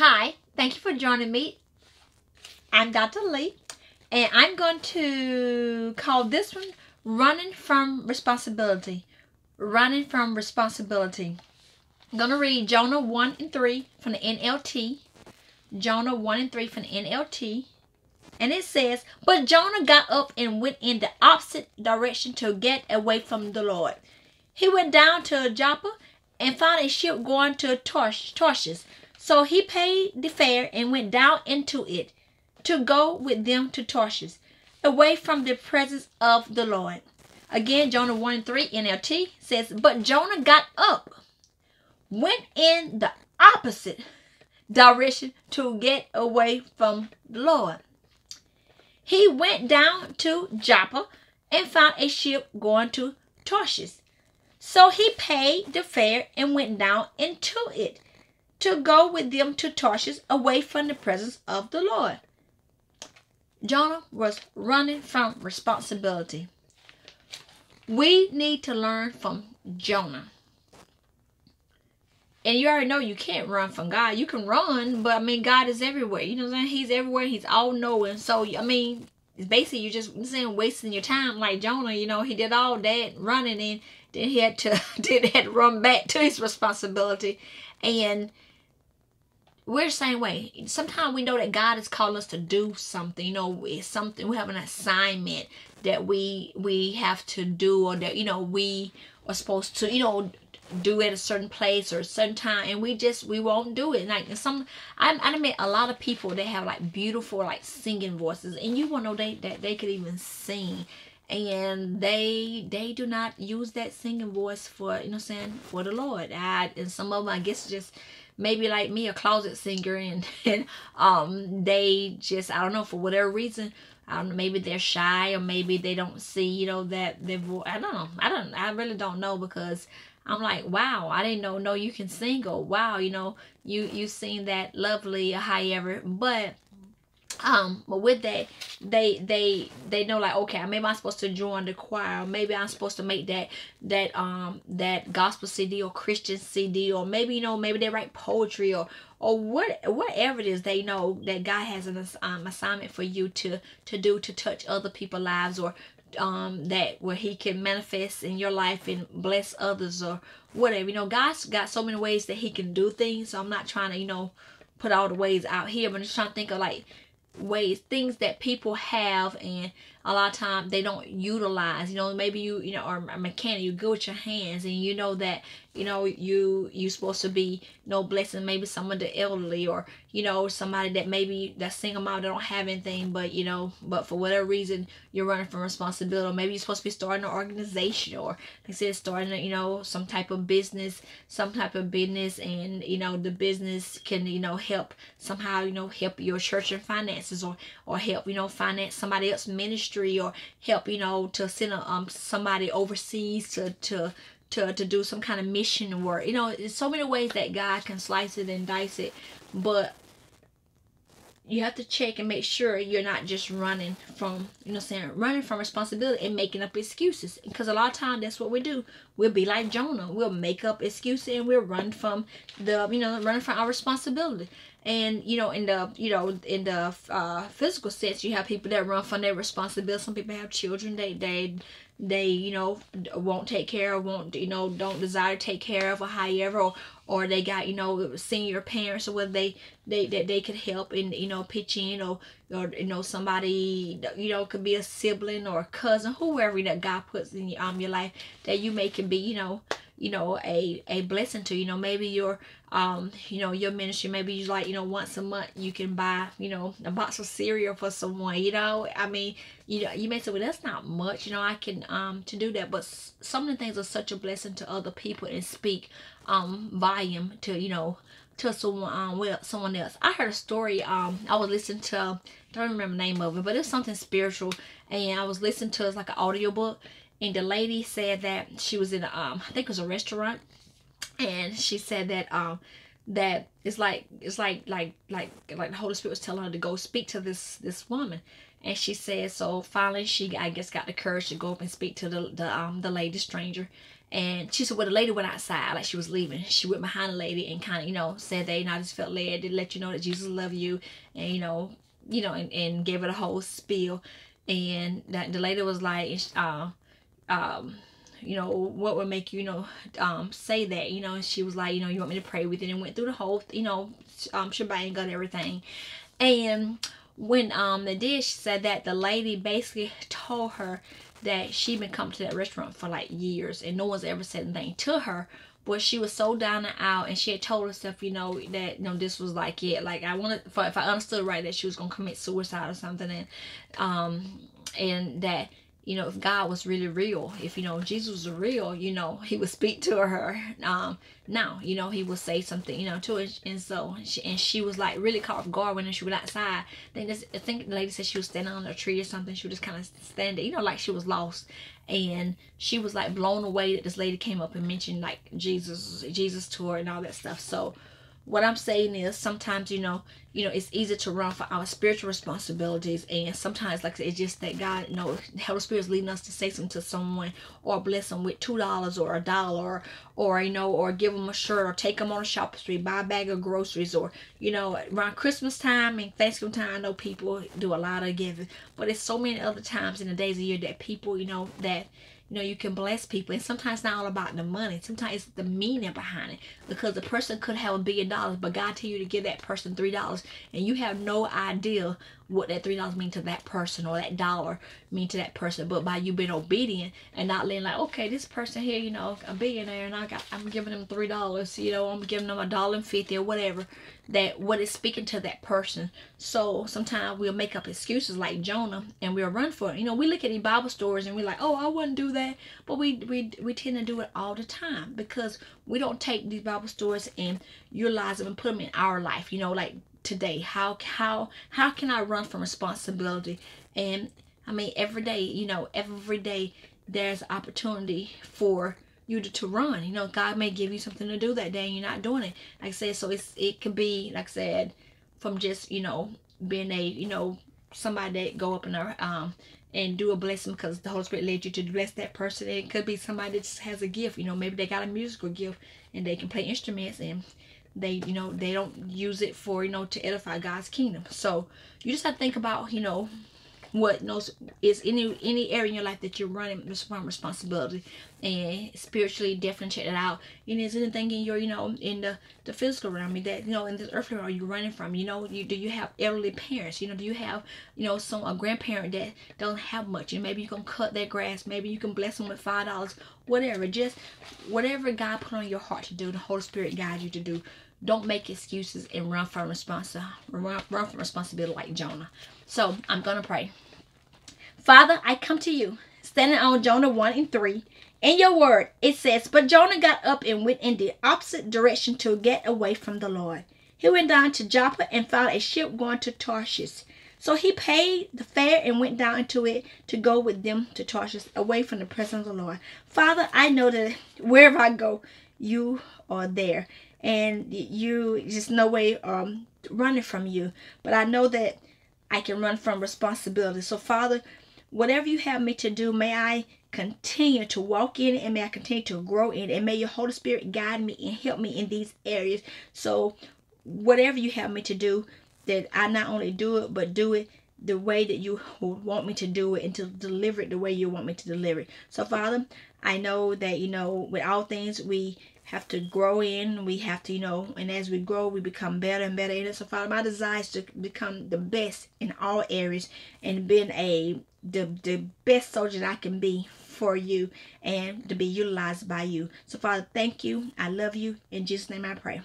Hi, thank you for joining me. I'm Dr. Li, and I'm going to call this one Running from Responsibility. Running from Responsibility. I'm going to read Jonah 1 and 3 from the NLT. Jonah 1 and 3 from the NLT. And it says, But Jonah got up and went in the opposite direction to get away from the Lord. He went down to Joppa and found a ship going to Tarshish. So he paid the fare and went down into it to go with them to Tarshish, away from the presence of the Lord. Again, Jonah 1 and 3 NLT says, But Jonah got up, went in the opposite direction to get away from the Lord. He went down to Joppa and found a ship going to Tarshish. So he paid the fare and went down into it to go with them to Tarshish away from the presence of the Lord. Jonah was running from responsibility. We need to learn from Jonah. And you already know you can't run from God. You can run, but I mean, God is everywhere. You know what I'm saying? He's everywhere. He's all knowing. So, I mean, it's basically you're just saying wasting your time like Jonah. You know, he did all that running and then he had to did had to run back to his responsibility. And we're the same way. Sometimes we know that God is calling us to do something. You know, it's something we have an assignment that we we have to do, or that you know we are supposed to, you know, do at a certain place or a certain time, and we just we won't do it. Like some, I I met a lot of people that have like beautiful like singing voices, and you to know they that they could even sing and they they do not use that singing voice for you know saying for the Lord. I, and some of them I guess just maybe like me a closet singer and, and um they just I don't know for whatever reason maybe they're shy or maybe they don't see you know that their voice I don't know. I don't I really don't know because I'm like wow I didn't know no you can sing or wow you know you you sing that lovely however but um but with that they they they know like okay I maybe i'm supposed to join the choir. Maybe i'm supposed to make that that um that gospel cd or christian cd or maybe you know maybe they write poetry or or what whatever it is they know that god has an um, assignment for you to to do to touch other people's lives or um that where he can manifest in your life and bless others or whatever. You know god's got so many ways that he can do things. So i'm not trying to you know put all the ways out here but i'm just trying to think of like ways things that people have and a lot of times they don't utilize. You know maybe you you know are a mechanic you go with your hands and you know that you know you you supposed to be you know blessing maybe some of the elderly or you know somebody that maybe that single mom that don't have anything but you know but for whatever reason you're running from responsibility or maybe you're supposed to be starting an organization or like I said starting you know some type of business some type of business and you know the business can you know help somehow you know help your church and finances or or help you know finance somebody else ministry or help you know to send a, um somebody overseas to to to, to do some kind of mission work. You know, there's so many ways that God can slice it and dice it, but you have to check and make sure you're not just running from, you know, saying running from responsibility and making up excuses. Because a lot of times that's what we do. We'll be like Jonah. We'll make up excuses and we'll run from the, you know, running from our responsibility. And you know, in the you know, in the uh, physical sense, you have people that run from their responsibility. Some people have children. They they they you know won't take care of won't you know don't desire to take care of or however or, or they got you know senior parents or whether they they that they could help and you know pitch in or or you know somebody you know could be a sibling or a cousin whoever that god puts in your um your life that you may can be you know you know a a blessing to you know maybe your um you know your ministry maybe you like you know once a month you can buy you know a box of cereal for someone you know? I mean you know you may say well that's not much you know i can um to do that but some of the things are such a blessing to other people and speak um volume to you know to someone um well someone else. I heard a story um i was listening to I don't remember the name of it but it's something spiritual and i was listening to it's like an audiobook and the lady said that she was in a, um I think it was a restaurant and she said that um that it's like it's like like like like the Holy Spirit was telling her to go speak to this this woman and she said so finally she I guess got the courage to go up and speak to the the um the lady stranger And she said, well, the lady went outside, like she was leaving. She went behind the lady and kind of, you know, said they know, I just felt led to let you know that Jesus love you. And, you know, you know, and, and gave it a whole spiel. And that the lady was like, uh, um, you know, what would make you, you know, um, say that, you know, she was like, you know, you want me to pray with it and went through the whole, you know, um, shebang got everything. And when um the dish said that the lady basically told her that she'd been coming to that restaurant for like years and no one's ever said anything to her. But she was so down and out, and she had told herself, you know, that you know this was like it. Like I wanted, if I understood right, that she was gonna commit suicide or something, and um, and that you know, if God was really real, if, you know, Jesus was real, you know, he would speak to her um, now, you know, he would say something, you know, to her. And so, she, and she was like really caught off guard when she was outside. Then this, I think the lady said she was standing on a tree or something. She was just kind of standing, you know, like she was lost. And she was like blown away that this lady came up and mentioned like Jesus, Jesus to her and all that stuff. So, what I'm saying is sometimes, you know, you know, it's easy to run for our spiritual responsibilities. And sometimes, like it's just that God, you know, the Holy Spirit is leading us to say something to someone or bless them with $2 or a dollar or, you know, or give them a shirt or take them on a shopping street, buy a bag of groceries or, you know, around Christmas time and Thanksgiving time, I know people do a lot of giving. But it's so many other times in the days of year that people, you know, that you know you can bless people and sometimes it's not all about the money. Sometimes it's the meaning behind it. Because the person could have a billion dollars but god tell you to give that person three dollars and you have no idea what that three dollars mean to that person or that dollar mean to that person. But by you being obedient and not letting like okay this person here you know a billionaire and i got i'm giving them three dollars you know i'm giving them a dollar and fifty or whatever that what is speaking to that person. So sometimes we'll make up excuses like jonah and we'll run for it. You know we look at these bible stories and we're like oh i wouldn't do that. But we we, we tend to do it all the time because we don't take these bible stories and utilize them and put them in our life. You know like today? How how how can i run from responsibility? And i mean every day you know every day there's opportunity for you to, to run. You know god may give you something to do that day and you're not doing it. Like i said so it's it could be like i said from just you know being a you know somebody that go up in um and do a blessing because the Holy Spirit led you to bless that person. It could be somebody that just has a gift, you know, maybe they got a musical gift and they can play instruments and they you know they don't use it for you know to edify god's kingdom. So you just have to think about you know what knows is any any area in your life that you're running from responsibility and spiritually definitely check it out. And is anything in your you know in the the physical realm that you know in this earthly realm you're running from you know you do you have elderly parents? You know do you have you know some a grandparent that don't have much? And maybe you can cut their grass maybe you can bless them with five dollars whatever. Just whatever god put on your heart to do the holy spirit guides you to do don't make excuses and run from responsi- run, from responsibility like Jonah. So I'm gonna pray. Father, I come to you, standing on Jonah 1 and 3. In your word, it says, But Jonah got up and went in the opposite direction to get away from the Lord. He went down to Joppa and found a ship going to Tarshish. So he paid the fare and went down into it to go with them to Tarshish, away from the presence of the Lord. Father, I know that wherever I go, you are there and you just no way um running from you. But i know that i can run from responsibility. So father whatever you have me to do may i continue to walk in and may i continue to grow in and may your holy spirit guide me and help me in these areas. So whatever you have me to do that i not only do it but do it the way that you want me to do it and to deliver it the way you want me to deliver it. So father i know that you know with all things we have to grow in. We have to, you know, and as we grow, we become better and better in it. So, Father, my desire is to become the best in all areas and being a the the best soldier that I can be for you and to be utilized by you. So, Father, thank you. I love you. In Jesus' name I pray.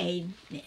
Amen.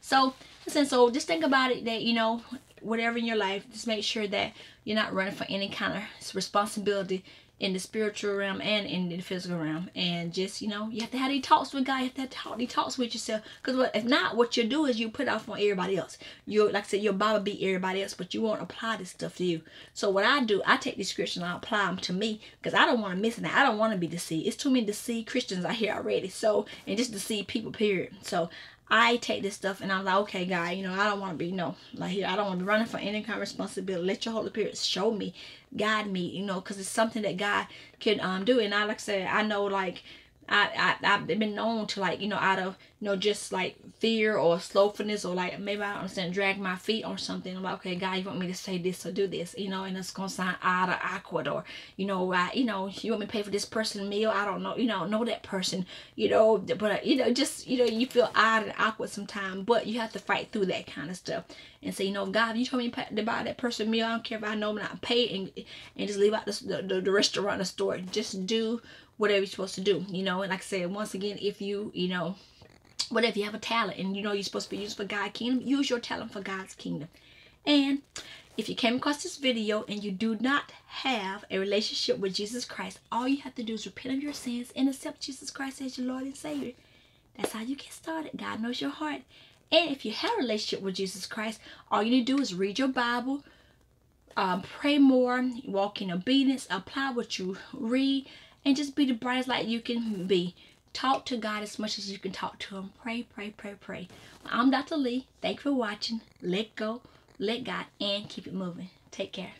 So, listen, so just think about it that, you know, whatever in your life, just make sure that you're not running for any kind of responsibility in the spiritual realm and in the physical realm. And just, you know, you have to have these talks with God. You have to have talk, these talks with yourself. Because what if not, what you do is you put off on everybody else. You like I said, your Bible beat everybody else, but you won't apply this stuff to you. So what I do, I take these scriptures and I apply them to me because I don't want to miss it. I don't want to be deceived. It's too many deceived Christians out here already. So, and just deceive people, period. So I take this stuff and I'm like, okay, God, you know, I don't want to be, no, like, I don't want to be running for any kind of responsibility. Let your Holy Spirit show me, guide me, you know, because it's something that God can um do. And I, like I said, I know, like, I, I I've been known to like you know out of you know just like fear or slothfulness or like maybe I don't understand drag my feet or something. I'm like okay God you want me to say this or do this you know and it's gonna sound odd or awkward or you know I you know you want me to pay for this person meal? I don't know you know know that person you know but uh, you know just you know you feel odd and awkward sometimes but you have to fight through that kind of stuff and say you know God you told me to buy that person meal. I don't care if I know I'm not paid and and just leave out the the, the restaurant the store. Just do whatever you're supposed to do, you know. And like I said, once again, if you, you know, whatever you have a talent and you know you're supposed to be used for God's kingdom, use your talent for God's kingdom. And if you came across this video and you do not have a relationship with Jesus Christ, all you have to do is repent of your sins and accept Jesus Christ as your Lord and Savior. That's how you get started. God knows your heart. And if you have a relationship with Jesus Christ, all you need to do is read your Bible, um, pray more, walk in obedience, apply what you read, and just be the brightest light you can be. Talk to God as much as you can talk to Him. Pray, pray, pray, pray. I'm Dr. Li. Thank you for watching. Let go, let God, and keep it moving. Take care.